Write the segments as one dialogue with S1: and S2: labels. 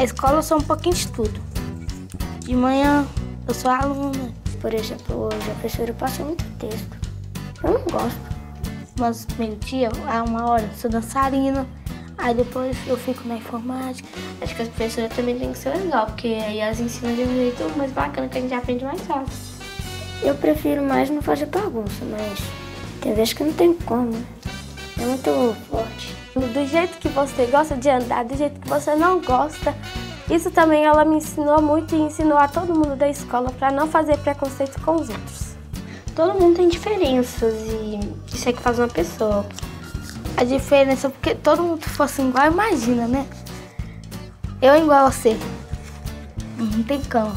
S1: Na escola eu sou um pouquinho de tudo. De manhã eu sou aluna. Por exemplo, hoje a professora passa muito texto. Eu não gosto. Mas meio-dia, há uma hora, eu sou dançarina. Aí depois eu fico na informática.
S2: Acho que as professoras também tem que ser legal, porque aí elas ensinam de um jeito mais bacana que a gente aprende mais fácil.
S1: Eu prefiro mais não fazer bagunça, mas tem vezes que não tem como. né? É muito forte.
S3: Do jeito que você gosta de andar, do jeito que você não gosta. Isso também ela me ensinou muito e ensinou a todo mundo da escola para não fazer preconceito com os outros.
S2: Todo mundo tem diferenças e isso é que faz uma pessoa.
S1: A diferença, porque todo mundo fosse igual, imagina, né? Eu igual a você. Não tem cama.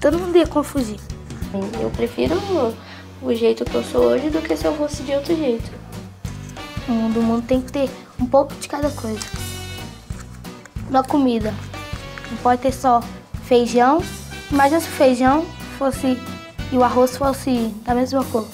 S1: Todo mundo ia confundir.
S2: Eu prefiro o jeito que eu sou hoje do que se eu fosse de outro jeito.
S1: Mundo, o mundo tem que ter um pouco de cada coisa. Na comida. Não pode ter só feijão. Imagina se o feijão fosse e o arroz fosse da mesma cor.